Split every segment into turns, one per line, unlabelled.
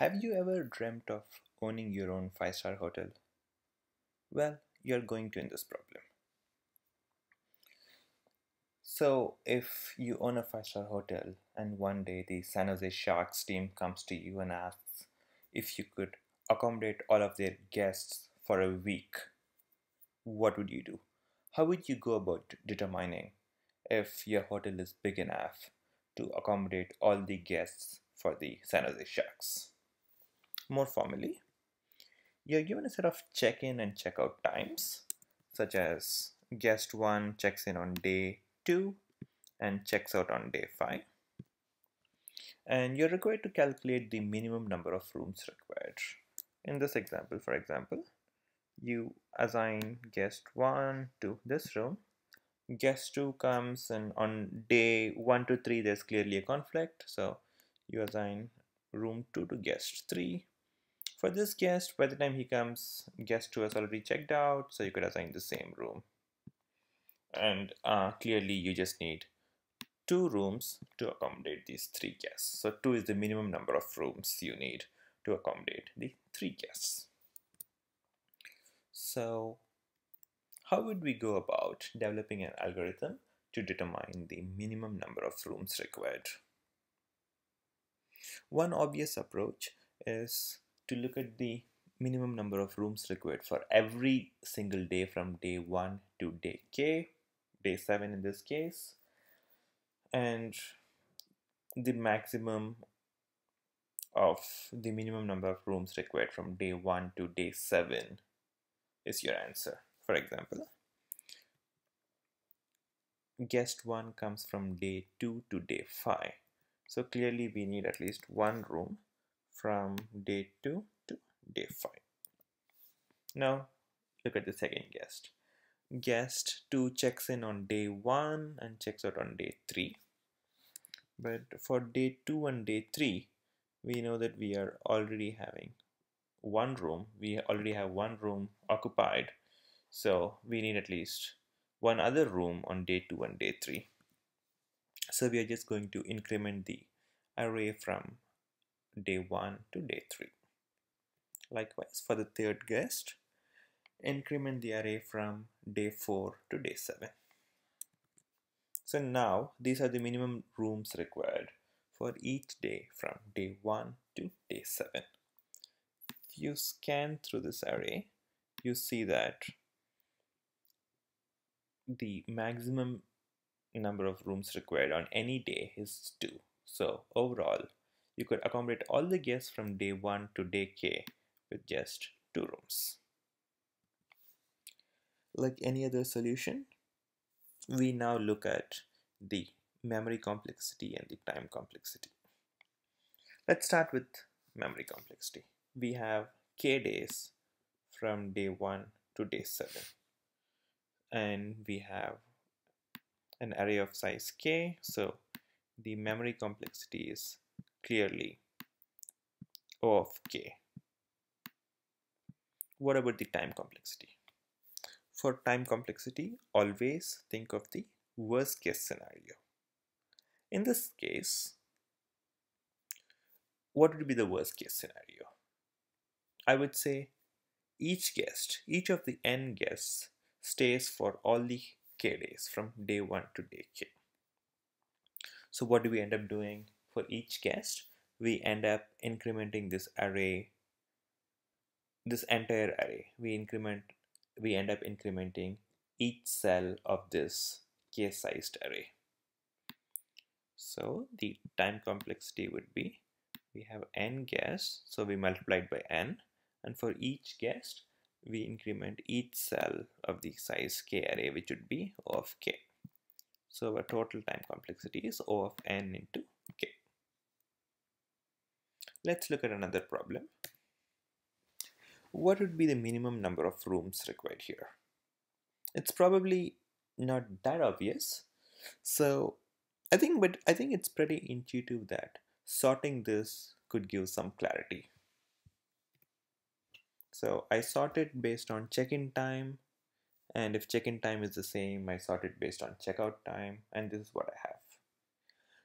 Have you ever dreamt of owning your own five star hotel? Well, you're going to in this problem. So, if you own a five star hotel and one day the San Jose Sharks team comes to you and asks if you could accommodate all of their guests for a week, what would you do? How would you go about determining if your hotel is big enough to accommodate all the guests for the San Jose Sharks? More formally, you're given a set of check in and check out times, such as guest 1 checks in on day 2 and checks out on day 5. And you're required to calculate the minimum number of rooms required. In this example, for example, you assign guest 1 to this room. Guest 2 comes and on day 1 to 3 there's clearly a conflict. So you assign room 2 to guest 3 for this guest, by the time he comes, guest 2 has already checked out, so you could assign the same room. And uh, clearly you just need two rooms to accommodate these three guests. So 2 is the minimum number of rooms you need to accommodate the three guests. So how would we go about developing an algorithm to determine the minimum number of rooms required? One obvious approach is to look at the minimum number of rooms required for every single day from day 1 to day k, day 7 in this case, and the maximum of the minimum number of rooms required from day 1 to day 7 is your answer. For example, guest 1 comes from day 2 to day 5. So clearly we need at least one room from day 2 to day 5. Now look at the second guest. Guest 2 checks in on day 1 and checks out on day 3. But for day 2 and day 3, we know that we are already having one room. We already have one room occupied. So we need at least one other room on day 2 and day 3. So we are just going to increment the array from day 1 to day 3. Likewise, for the third guest, increment the array from day 4 to day 7. So now these are the minimum rooms required for each day from day 1 to day 7. If you scan through this array, you see that the maximum number of rooms required on any day is 2. So overall, you could accommodate all the guests from day 1 to day k with just two rooms. Like any other solution, we now look at the memory complexity and the time complexity. Let's start with memory complexity. We have k days from day 1 to day 7 and we have an array of size k so the memory complexity is clearly O of k. What about the time complexity? For time complexity, always think of the worst case scenario. In this case, what would be the worst case scenario? I would say each guest, each of the n guests stays for all the k days from day 1 to day k. So what do we end up doing? For each guest, we end up incrementing this array, this entire array. We increment, we end up incrementing each cell of this k-sized array. So the time complexity would be, we have n guests, so we multiplied by n, and for each guest, we increment each cell of the size k array, which would be O of k. So our total time complexity is O of n into k. Let's look at another problem. What would be the minimum number of rooms required here? It's probably not that obvious. So I think, but I think it's pretty intuitive that sorting this could give some clarity. So I sorted based on check-in time and if check-in time is the same, I sort it based on checkout time and this is what I have.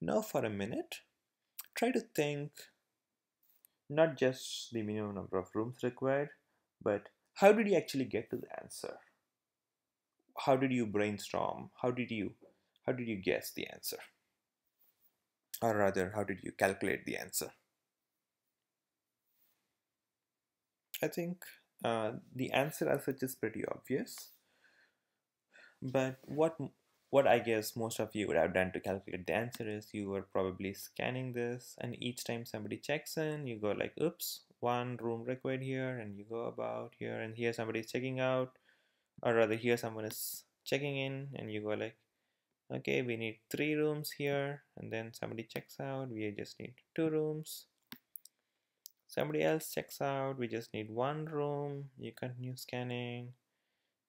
Now for a minute, try to think not just the minimum number of rooms required, but how did you actually get to the answer? How did you brainstorm? How did you how did you guess the answer? Or rather, how did you calculate the answer? I think uh, the answer as such is pretty obvious. But what what I guess most of you would have done to calculate the answer is you were probably scanning this and each time somebody checks in you go like oops one room required here and you go about here and here somebody is checking out or rather here someone is checking in and you go like okay we need three rooms here and then somebody checks out we just need two rooms. Somebody else checks out we just need one room you continue scanning.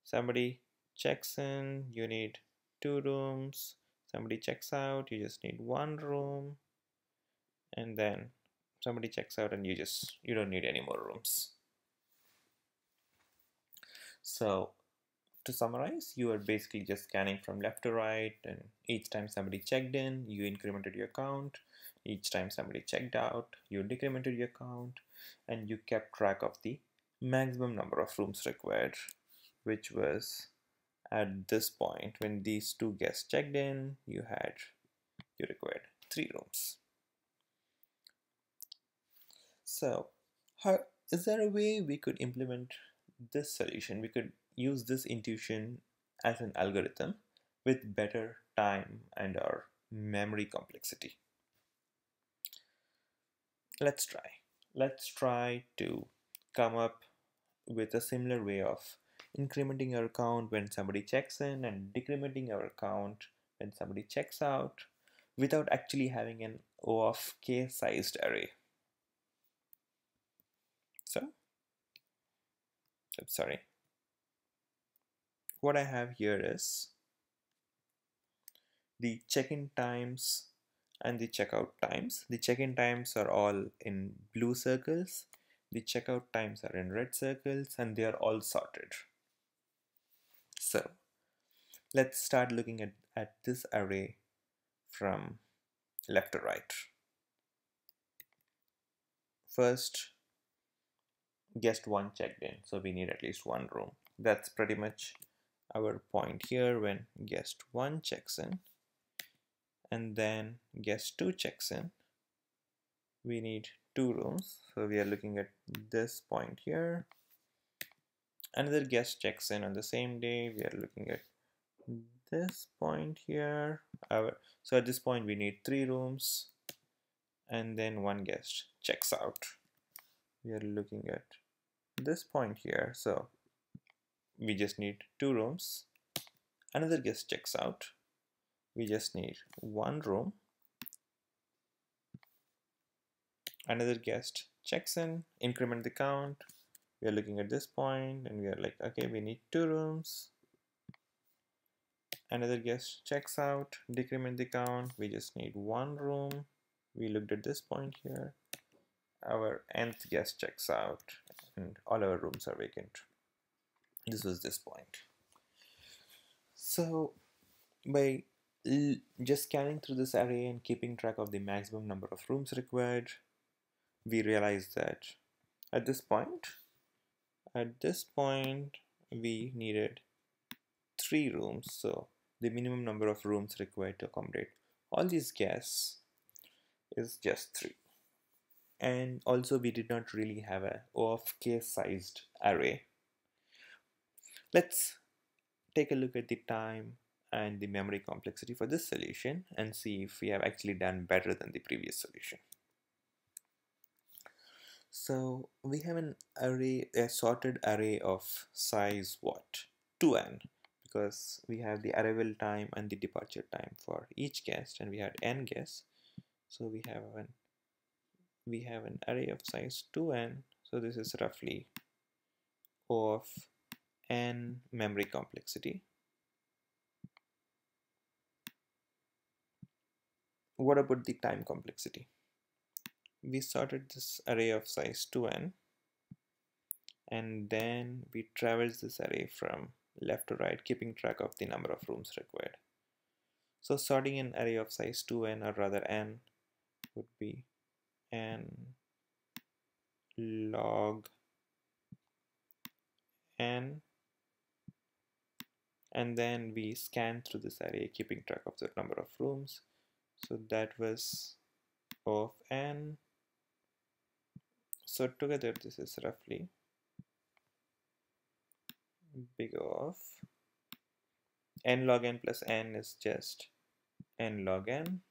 Somebody checks in you need two rooms. Somebody checks out you just need one room. And then somebody checks out and you just you don't need any more rooms. So to summarize you are basically just scanning from left to right and each time somebody checked in you incremented your count. Each time somebody checked out you decremented your count. And you kept track of the maximum number of rooms required which was at this point when these two guests checked in you had you required three rooms. So how is there a way we could implement this solution? We could use this intuition as an algorithm with better time and our memory complexity. Let's try. Let's try to come up with a similar way of incrementing your account when somebody checks in and decrementing your account when somebody checks out without actually having an O of k sized array. So, I'm sorry. What I have here is the check-in times and the checkout times. The check-in times are all in blue circles. The checkout times are in red circles and they are all sorted. So let's start looking at, at this array from left to right. First, guest one checked in, so we need at least one room. That's pretty much our point here when guest one checks in and then guest two checks in. We need two rooms, so we are looking at this point here another guest checks in on the same day. We are looking at this point here. So at this point we need three rooms and then one guest checks out. We are looking at this point here. So we just need two rooms. Another guest checks out. We just need one room. Another guest checks in. Increment the count we are looking at this point and we are like okay we need two rooms. Another guest checks out decrement the count. We just need one room. We looked at this point here. Our nth guest checks out and all our rooms are vacant. This was this point. So by just scanning through this array and keeping track of the maximum number of rooms required we realize that at this point at this point we needed three rooms so the minimum number of rooms required to accommodate all these guests is just three. And also we did not really have a O of k sized array. Let's take a look at the time and the memory complexity for this solution and see if we have actually done better than the previous solution so we have an array, a sorted array of size what? 2n because we have the arrival time and the departure time for each guest and we had n guests. So we have an we have an array of size 2n. So this is roughly of n memory complexity. What about the time complexity? We sorted this array of size 2n and then we traverse this array from left to right keeping track of the number of rooms required. So sorting an array of size 2n or rather n would be n log n and then we scan through this array keeping track of the number of rooms. So that was O of n so together this is roughly big O of n log n plus n is just n log n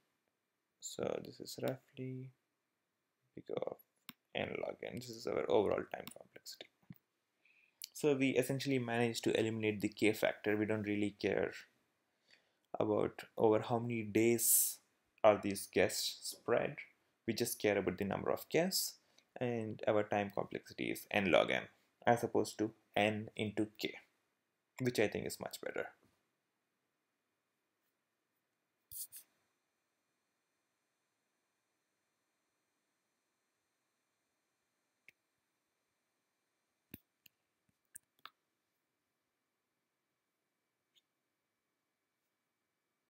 so this is roughly big O of n log n this is our overall time complexity so we essentially managed to eliminate the k factor. We don't really care about over how many days are these guests spread. We just care about the number of guests and our time complexity is n log n as opposed to n into k, which I think is much better.